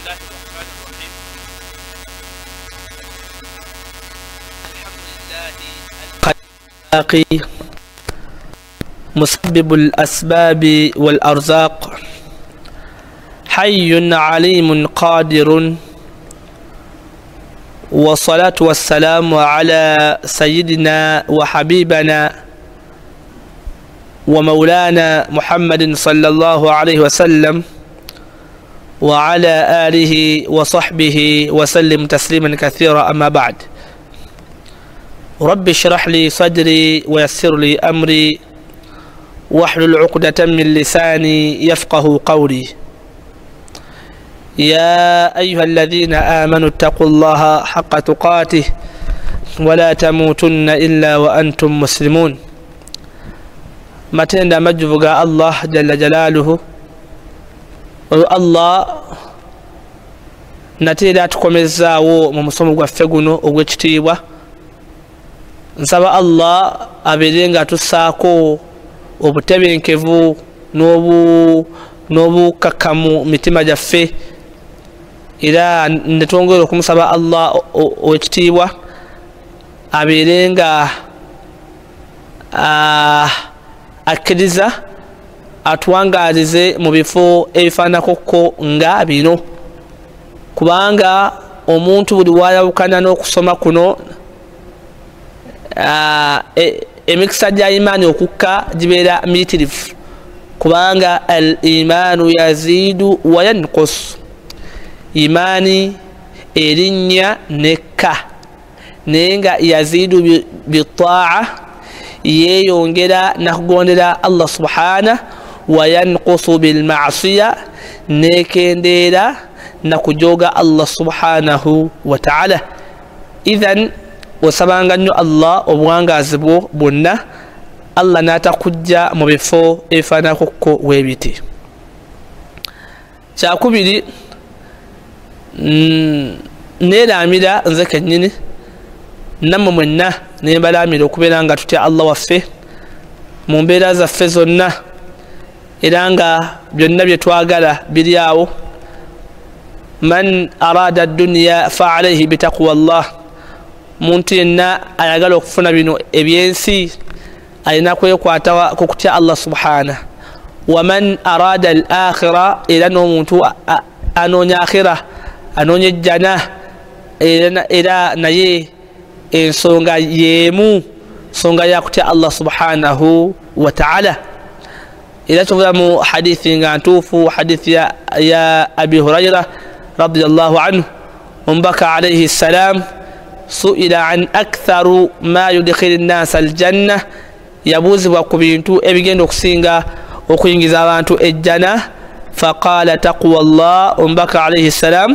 الله الرحمن الرحيم الحمد لله مسبب الأسباب والأرزاق. حي عليم قادر. والصلاة والسلام على سيدنا وحبيبنا ومولانا محمد صلى الله عليه وسلم. وعلى آله وصحبه وسلم تسليما كثيرا. أما بعد رب اشرح لي صدري ويسر لي أمري واحلل عقدة من لساني يفقه قولي. يا أيها الذين آمنوا اتقوا الله حق تقاته ولا تموتن إلا وأنتم مسلمون. amajjuvu ga allah jalla jalaaluhu oyo allah nate era atukomezaawo mu musomo gwaffe guno ogw'ekitiibwa. Nsaba allah abeere nga atussaako obutebenkevu n'obukakamu mitima gyaffe. Era netwongera okumusaba allah owekitiibwa abeere nga akkiriza atuwangalize mu bifo ebifaanakokko nga bino. Kubanga omuntu buli wayawukana n'okusoma kuno emikisa gya imaani okukka gibeera miyitirivu kubanga al imaanu yaziidu wayankus imaani erinnya nekka. Naye nga yaziidu bitaa yeeyongera nakugondera allah subhana wayankusu bilmasiya nekendeera nakujoga allah subhanahu wataala ithan osabanga nnyo allah obuwangazi bwo bwonna allah natakujja mu bifo ebifaanakokko weebiti kyakubiri neeramira nze kennyini nammwe mwenna nembalamira okubeera nga tutya allah waffe mu mbeera zaffe zonna era nga byonna bye twagala biri awo. Man arada duniya fa alaihi bitaqwa llah muntu yenna ayagala okufuna bino ebyensi alina kwekwata ku kutya allah subhana. Waman arada al akhira era n'omuntu anoonya akhira anoonya ejjana era naye ensonga yemu nsonga yakutya allah subhanahu wataala era tuvula mu hadithi nga ntuufu hadithi ya, ya abi huraira radiallahu anhu omubaka alaihi ssalam suila an aktharu ma yudkhili nnasa aljanna yabuuzibwa ku bintu ebigenda okusinga okuyingiza abantu ejjana faqala taqwa llah omubaka alaihi ssalam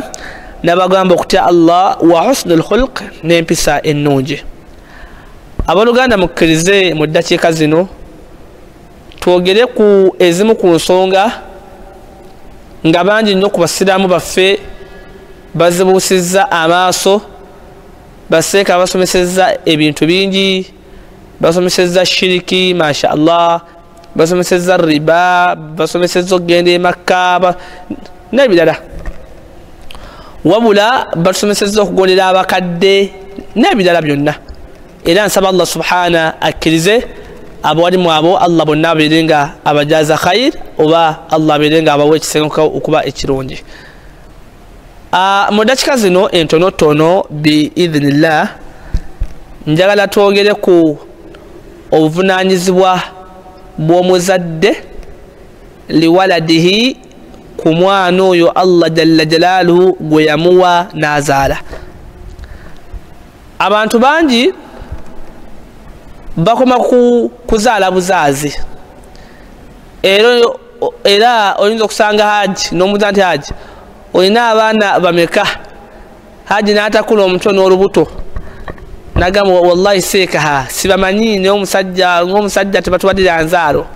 nabagamba okutya allah wa husnu lkhulq n'empisa ennungi abooluganda mukkirize mu ddakiika zino twogere ku ezimu ku nsonga nga bangi nnyo ku basiraamu baffe bazibuusizza amaaso baseeka basomesezza ebintu bingi basomesezza shiriki masha allah basomesezza riba basomesezza okugenda emakka n'ebirala. Wabula batusomesezza okugondera abakadde n'ebirala byonna. Era nsaba allah subhana akkirize abawalimu abo allah bonna abeere nga abajaza khair oba allah abeere nga abawa ekisenguka okuba ekirungi. Mu dakika zino entonotono biidhinillah njagala twogere ku obuvunanyizibwa bw'omuzadde liwaladihi ku mwana oyo allah jalla jalaaluhu gwe yamuwa n'azaala. Abantu bangi bakoma ku kuzaala buzaazi. Era oyinza okusanga haji n'omuza nti haji olina abaana bameka haji n'atakula omutwe n'olubuto. Nagamba wallahi seekaha sibamanyi nomusajja ngaomusajja tebatuwadira nzaalo.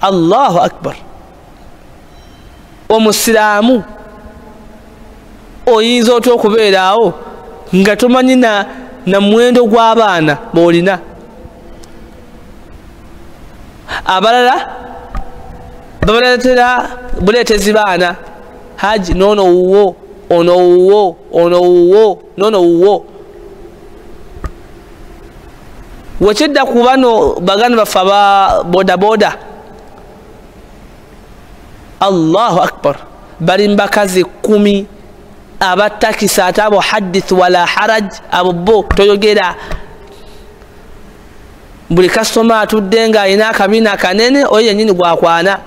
Allahu akbar. Omusiraamu oyinza otya okubeeraawo nga tomanyi na na muwendo gw'abaana boolina abalala babaletera buleetezi baana. Haji nono wuwo ono wuwo ono wuwo nono wuwo. Wekidda ku bano baganda baffe aba bodaboda. Allahu akbar. Bali mbakazi kumi abatakisi ate abo hadith wala haraj abo bo toyogera. Buli kasitoma atudde nga alina akabina kanene oyo yenyini gwakwana.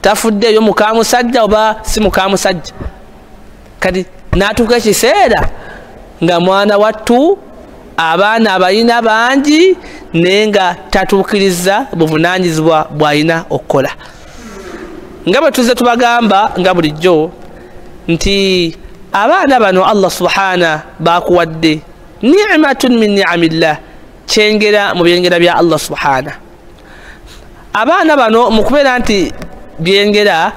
Tafuddeeyo mukamusajja oba si mukamusajja kati natuuka ekiseera nga mwana wattu abaana abalina bangi naye nga tatuukiriza buvunanyizibwa bwalina okukola. Nga bwe tuze tubagamba nga bulijjo nti abaana bano allah subhana bakuwadde. Nimatun min niamillah. Kyengera mu byengera bya allah subhana. Abaana bano mukubeera nti byengera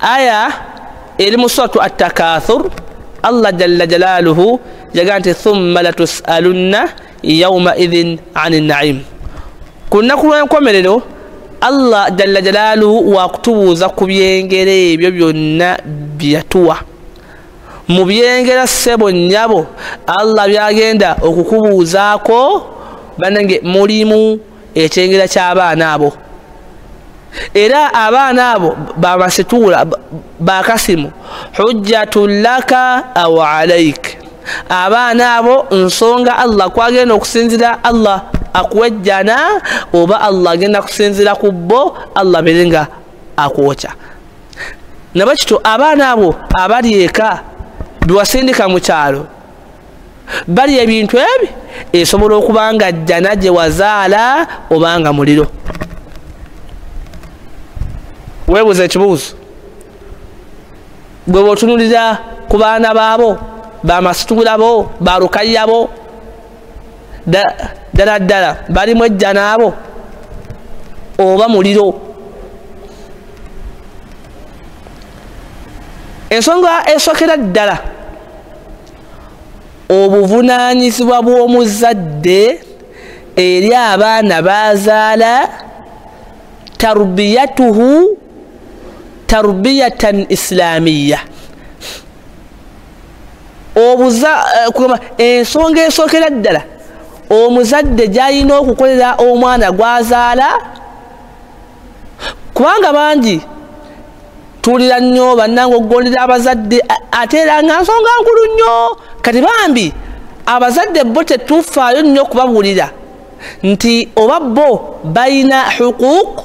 aya eri mu suratu attakathur allah jalla jalaluhu yagaa nti thumma latusalunna yaumaidhin ani naim. Ku lunaku lw'enkomerero allah jalla jalaluhu wakutubuuza ku byengera ebyo byonna byeyatuwa mu byengera ssebo nnyabo. Allah byagenda okukubuuzaako banange mulimu ekyengera ky'abaana abo. Era abaana abo bamasituula bakasimu hujjatun laka aw alaik abaana abo nsonga allah kwagenda okusinzira allah akuwejjana oba allah agenda kusinzira ku bo allah bere nga akwokya nabakito abaana abo abali eka biwasindika mu kyalo. Bali ebintu ebi esobola okuba nga jjana gye wazaala obanga muliro. Weebuuza ekibuuzo. Bwe bweotunulira ku baana baabo bamasitula bo balukayya bo ddala ddala balimu ejjana abo oba muliro. Ensonga esokera ddala obuvunanyizibwa bw'omuzadde eri abaana bazaala tarbiyatuhu tarbiyatan islamiya obuza ensonga esookera ddala omuzadde gyalina okukolera omwana gwazaala kubanga bangi tuwulira nnyo bannanga okugondera abazadde ate era nga nsonga nkulu nnyo kati bambi abazadde bo tetufaayo nnyo okubabuulira. Nti oba bo balina huquuku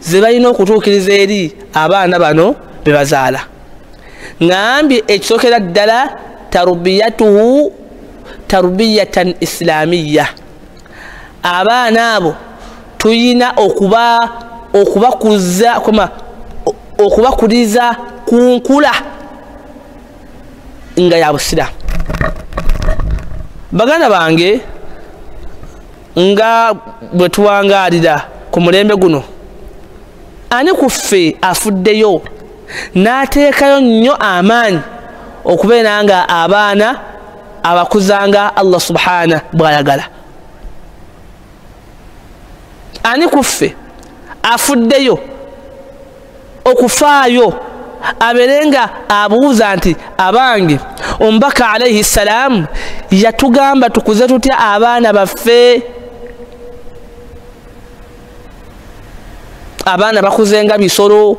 ze balina okutuukiriza eri abaana bano be bazaala. Ŋambye ekisookera ddala tarbiyatuhu tarbiyatan islamiya abaana abo tuyina okuba okubakuza koma okubakuliza ku nkula nga ya busiraamu baganda bange nga bwe tuwangaalira ku mulembe guno ani ku ffe afuddeyo? N'ateekayo nnyo amaanyi okubeera nga abaana abakuzanga allah subhana bwayagala. Ani ku ffe afuddeyo okufaayo abeere nga abuuza nti abange omubaka alaihi ssalaamu yatugamba tukuze tutya abaana baffe? Abaana bakuze nga bisolo.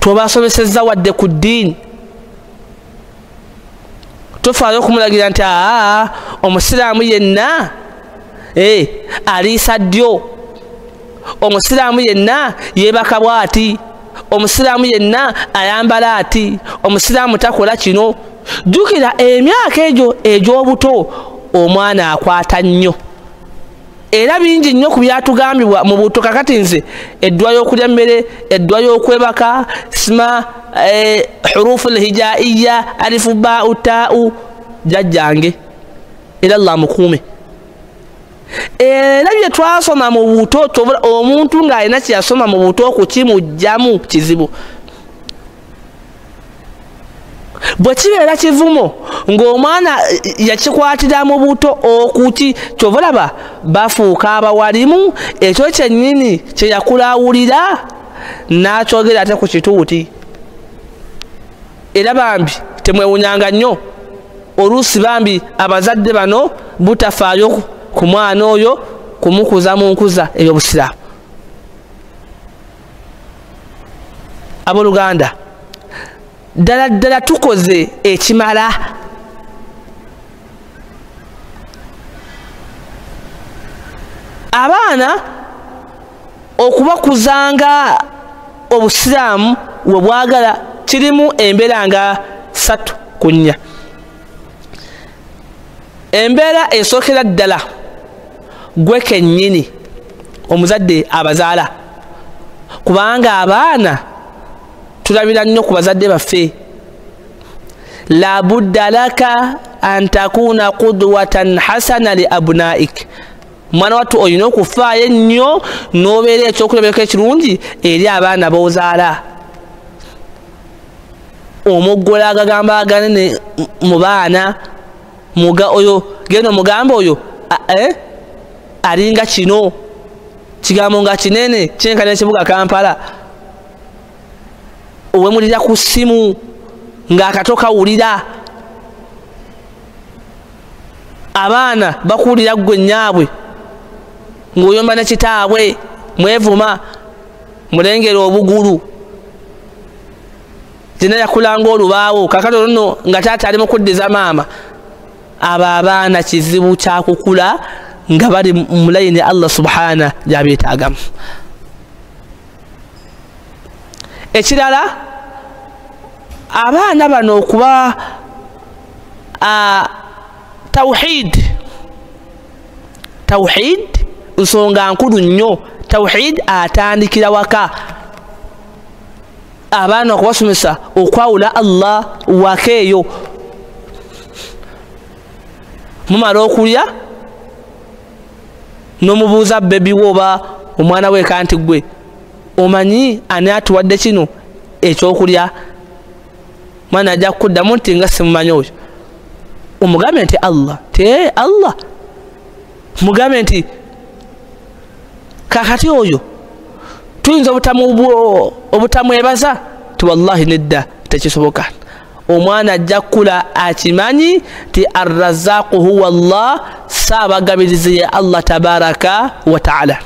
Tobasomeseza wadde ku ddiini. Tofaayo okumulagira nti aa omusiraamu yenna e, aliisa ddyo omusiraamu yenna yeebaka bwati omusiraamu yenna ayambala ati omusiraamu takola kino. Jjukira emyaka egyo egy'obuto omwana akwata nnyo. Era bingi nnyo ku byatugambibwa mu buto kakati nze eddwa y'okulya mmere eddwa y'okwebaka sima eh, hurufu lhijaiya alifu bau tau jajjange era allah mukuume era bye twasoma mu buto omuntu ng'alina kyeyasoma mu buto kukimugjamu kizibu. Bwe kibeera kivumo ng'omwana yakikwatira mu buto okuki kyova olaba bafuuka abawalimu ekyo kyennyini kyeyakulawulira nakyogera ate ku kituuti. Era bambi temwewunyanga nnyo. Oluusi bambi abazadde bano butafaayo ku mwana oyo kumukuza mu nkuza ebyobusiraamu. Abooluganda ddala ddala tukoze ekimala. Abaana okubakuzanga obusiraamu we bwagala kirimu embeera nga satu ku nnya. Embeera esookera ddala gwe kennyini omuzadde abazaala. Kubanga abaana tulabira nnyo ku bazadde baffe. Labudda laka an takuna kudwatan hasana li abnaik. Mwana wattu olina okufaayo ennyo n'obeera ekyokulabirako ekirungi eri abaana b'ozaala. Omuggola agagamba aganene mu baana muga oyo genda omugamba oyo eh? Alinga kino. Kigambo nga kinene kyenkana ekibuga kampala. Owemulira ku ssimu ng'akato kawulira. Abaana bakuwulira ggwe nyaabwe ng'oyomba ne kitaabwe mwevuma mulengera obugulu. Zina yakulanga olubaawo kakato nno nga taata ali mukuddiza maama. Abo abaana kizibu kyakukula nga bali mulayini allah subhana gyabeetaagamu ekirala abaana bano okuba tawhid. Tawhid nsonga nkulu nnyo. Tawhid atandikira waka. Abaana okubasomesa okwawula allah waka eyo. Mumala okulya nomubuuza bebiwe oba omwana we kanti gwe omanyi ani atuwadde kino ekyokulya? Mwana ajja kukuddamu nti nga simumanyi oyo. Omugambe nti allah ti allah. Mugambe nti kakati oyo tuyinza obutamwebaza ti wallahi nedda tekisoboka omwana ajja kukula akimanyi ti arrazaku huwa llah saabagabirizi ye allah tabaraka wataala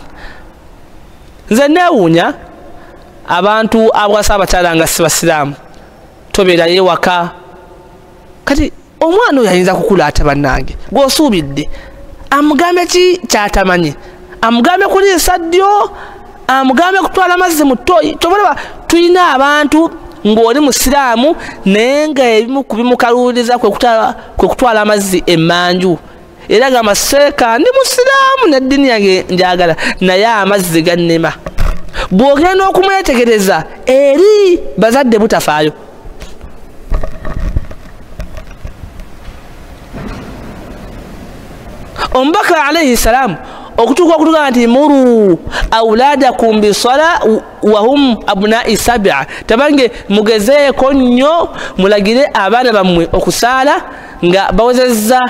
nze newuunya abantu abwasa abakyala nga si basiraamu tobeerayo ewaka. Kati omwana oyo ayinza kukula ate bannange? Gwosuubidde amugambe ki kyatamanyi? Amugambe kuliisa ddyo? Amugambe kutwala amazzi mu toyi tobalaba tulina abantu ng'oli musiraamu naye nga ebimu ku bimukaluuliza kwe kutwala amazzi emmanju era gamba seeka ndi musiraamu neddiini yange njagala naye amazzi gannema bw'ogenda okumwetegereza eri bazadde butafaayo. Omubaka alaihi salaamu okutuuka okutugamba nti muru auladakum bisala wahum abnai sabia tabange mugezeeko nnyo mulagire abaana bammwe okusaala nga bawezezza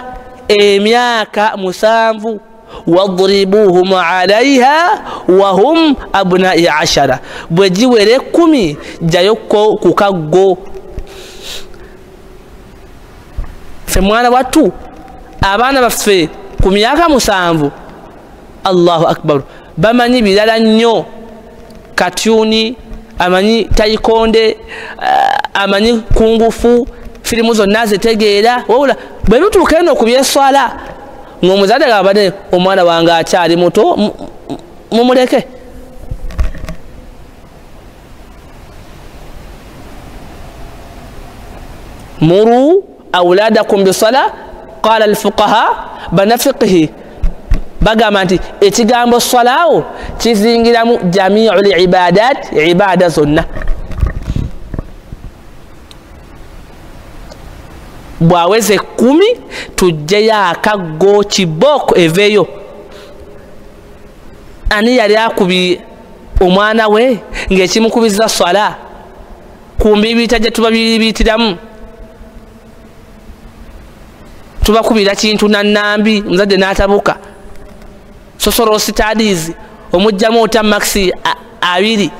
emyaka musanvu. Wadribuhum alaiha wahum abnai ashara. Bwe giwera ekkumi jayokko ku kaggo. Fe mwana wattu abaana baffe ku myaka musanvu allahu akbar. Bamanyi birala nnyo. Katyuni amanyi taikonde uh, amanyi kungufu firimu zonna zitegeera. Wabula bwe bituuka eno okubyeswala ngaomuzadde gabane omwana wange akyali muto mumuleke. Muru auladakum bisala qala alfuqaha banafiqihi bagamba nti ekigambo salaawo kizingiramu jamiu libadat ibada zonna. Bwaweza ekkumi tujjeyo akaggo kibooko eveeyo. Ani yali akubi omwana we ng'ekimukubiza swala? Ku mbibiita gye tuba bibiyitiramu tubakubira kintu nanambi omuzadde n'atabuka sosoro studies omugjamu ota maxi abiri.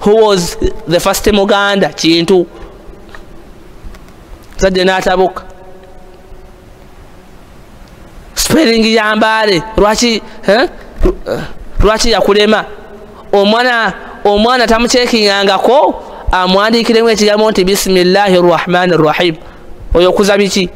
Who was the first muganda? Kintu. Zadde n'atabuka. Spelling yambaale. Lwaki lwaki yakulema? Omwana omwana tamukyekingangako amwandikiremu ekigambo nti bisimillahi rrahmani rrahim oyo okuza biki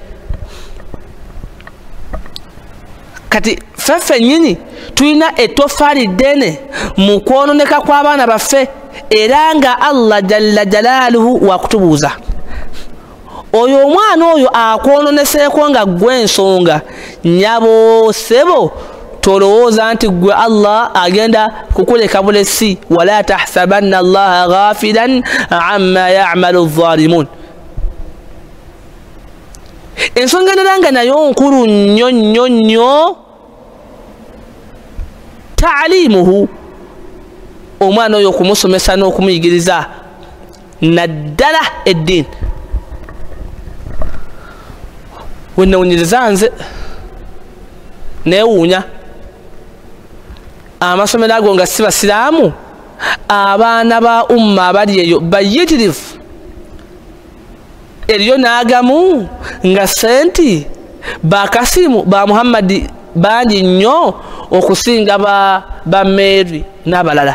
kati ffeffe nyini tulina etofaali ddene mu kwononeka kw'abaana baffe era nga allah jalla jalaaluhu wakutubuuza oyo omwana oyo akwononeseeko nga gwe ensonga nyaboosebo tolowooza nti gwe allah agenda kukuleka bulesi wala tahsabanna allaha ghafilan amma yamalu zalimun ensonga endala nga nayo nkulu nnyo nnyo nnyo. Taalimuhu omwana oyo okumusomesa n'okumuyigiriza naddala eddiini. Wenawunyiriza nze neewuunya amasomero ago nga si basiraamu abaana ba umma abali eyo bayitirivu eriyo n'agamu nga senti bakasimu ba muhammadi bangi nnyo okusinga ba mary n'abalala.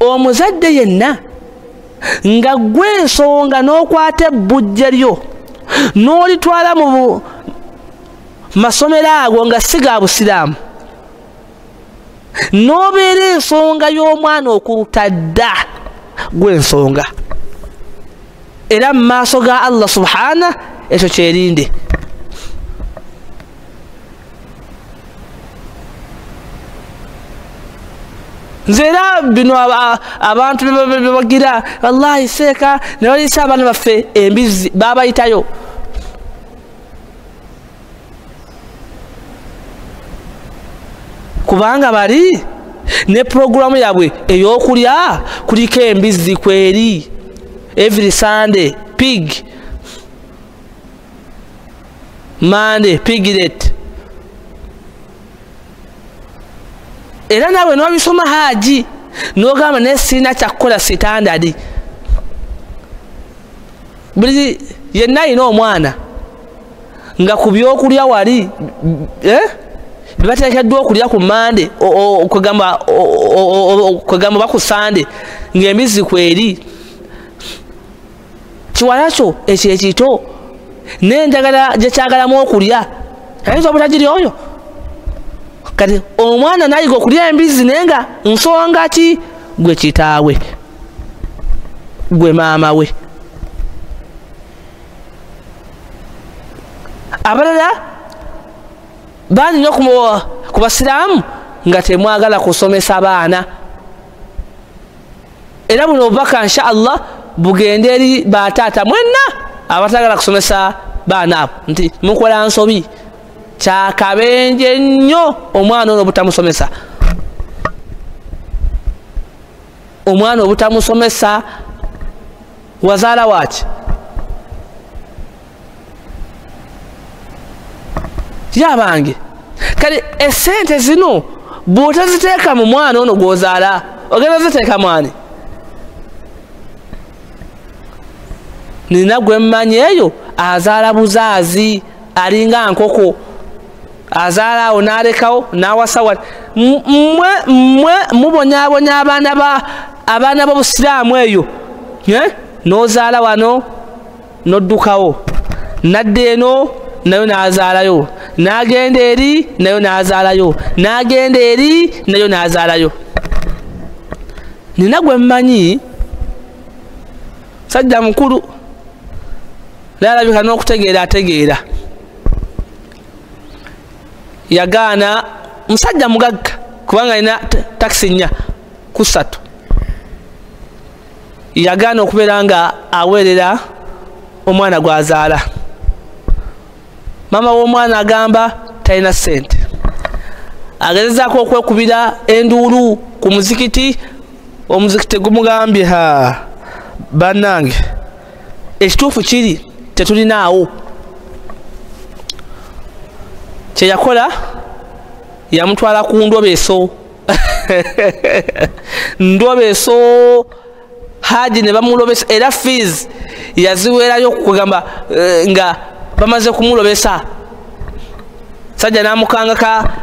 Omuzadde yenna nga gwe ensonga n'okwata ebbujja lyo n'olitwala mu masomero ago nga si ga busiraamu n'obeera ensonga y'omwana okuluta dda gw'ensonga era mu maaso ga allah subhana ekyo kyerinde nze era bino abantu bebagira wallahi seeka nebalisa abaana baffe embizi babayitayo kubanga bali ne puroguramu yabwe eyokulya kuliko embizi kweri every sunday pig. Mande piglet era nawe nobisoma haji nogamba naye sirina kyakukola sitandadi. Buli yenna ayina omwana nga ku byokulya wali eh? bebatekeddwa okulya ku mande kwegamba oba ku sande ngaembizi kweri kiwalakyo ekyo ekito. Nendagala gyekyagalamu okulya. Ayinza obutagiri oyo. Kati omwana nayiga okulya embizi naye nga nsonga ki? Gwe kitaawe. Gwe maama we. Abalala bangi nyo ku basiraamu nga temwagala kusomesa baana. Era buno obubaka insha allah bugende eri bataata mwenna abatagala kusomesa baana abo. Nti mukola nsobi. Kyakabenje nnyo omwana ono obutamusomesa. Omwana obutamusomesa wazaala waki yabange kale esente zino bwotaziteeka mu mwana ono gwozaala ogenda ziteeka mwani nina gwe mmanyi eyo azaala buzaazi alinga nkoko. Azaala awo nalekawo nawasawa mmwe mmwe mubonyabonya abaana ba abaana b'obusiraamu eyo nozaala wano noddukawo. Nadda eno nayo nazaalayo. Nagenda eri nayo nazaalayo. Nagenda eri nayo nazaalayo. Nina gwe mmanyi sajja mukulu nalabika n'okutegeera ategeera. Yagaana musajja mugagga kubanga alina takisi nnya ku ssatu. Yagaana okubeera nga aweerera omwana gwazaala. Maama w'omwana agamba talina ssente. Agezezaako okwekubira enduulu ku muzikiti omuzikiti gumugambye ha bannange ekituufu kiri tetulinaawo kyeyakola yamutwala ku ndobeeso ndobeso haji ne bamulobesa era fees yaziwerayo kugamba uh, nga bamaze kumulobesa. Sajja namukanga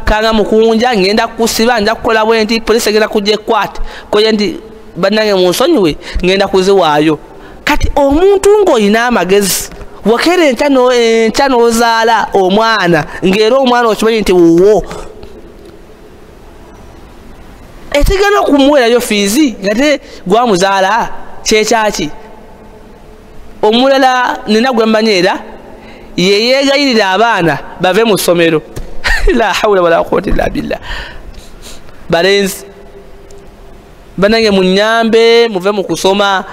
kanga mukunja ngenda kusiba nja kukola bwe nti polisi egenda kujja ekwate koye nti bannange munsonyiwe ngenda kuziwaayo. Kati omuntu ngaolina amagezi wakera enkya nozaala omwana ngaera omwana okimanyi nti wuwo. Etegana okumuwerayo fiizi nga te gwamuzaala kyekyaki omulala nina gwe mmanyi era yeyegayirira abaana bave mu ssomero. La hawula wala quwata illa billah. Balenzi banange munyambe muve mu kusoma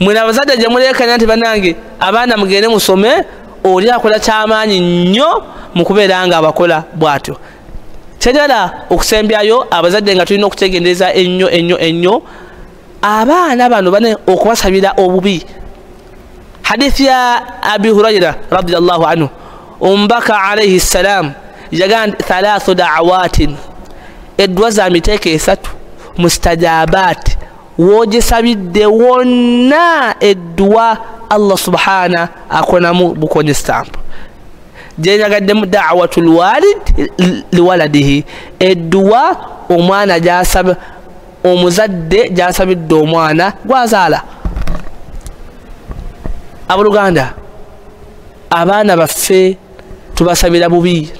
mwena abazadde gye mulekanya nti banange abaana mugende musome oli akola kyamaanyi nnyo mu kubeera nga abakola bw'atyo. Kyagala okusembyayo abazadde nga tulina okutegendereza ennyo ennyo ennyo abaana bano bane okubasabira obubi. Hadithi ya abi huraira radiallahu anhu omubaka alaihi ssalam yagaa thalathu dawatin eddwa za miteeka esatu mustajabat wogisabidde wonna eddwa allah subhana akonamu bukonye stamp. Gyenagaddemu dawatu lwalid liwaladihi eddwa omwana gyasaba omuzadde gyasabidde omwana gwazaala. Abooluganda abaana baffe tubasabira bubi.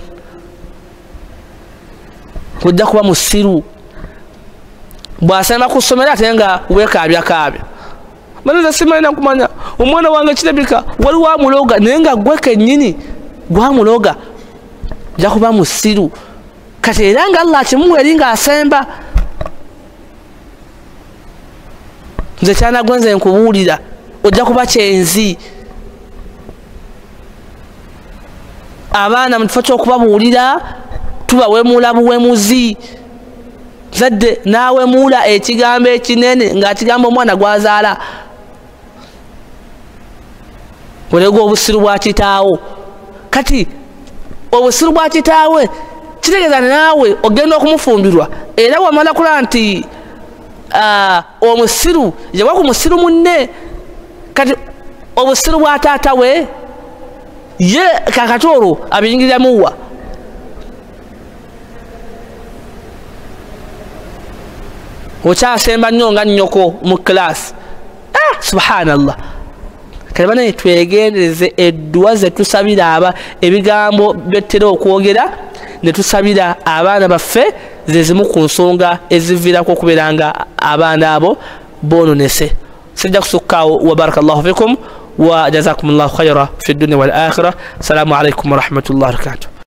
Kujja kuba musiru bwasemba ku ssomero ate nga weekaabyakaabya manza simalina kumanya omwana wange kirabika waliwo amuloga naye nga gwe kennyini gwamuloga ja kuba musiru. Kati era nga allah kimuwa eri ngaasemba nze kyanagwe nze nkubuulira ojja kuba kyenzi. Abaana mukifo kyokubabuulira tubawemula buwemuzi zadde nawemuula ekigambo ekinene ngaakigamba omwana gwazaala. Olega obusiru bwa kitaawo. Kati obusiru bwa kitaawe kitegeeza naawe ogenda okumufumbirwa era wamala kulaba nti omusiru yawa ku musiru munne. Kati obusiru bwa taata we ye kakati olwo abiyingiriramuwa okyasemba nnyo nga nnyoko mu kilaasi ah, subhanallah. Kale banaye twegendereze eddwa zetusabira aba ebigambo byetera okwogera netusabira abaana baffe zezimu ku nsonga eziviirako okubeera nga abaana abo bononese sijja kusukkaawo wabaraka llahu fikum wa jazakum llahu khaira fi dunia wal akhira assalamu alaikum warahmatullahi wabarakatuh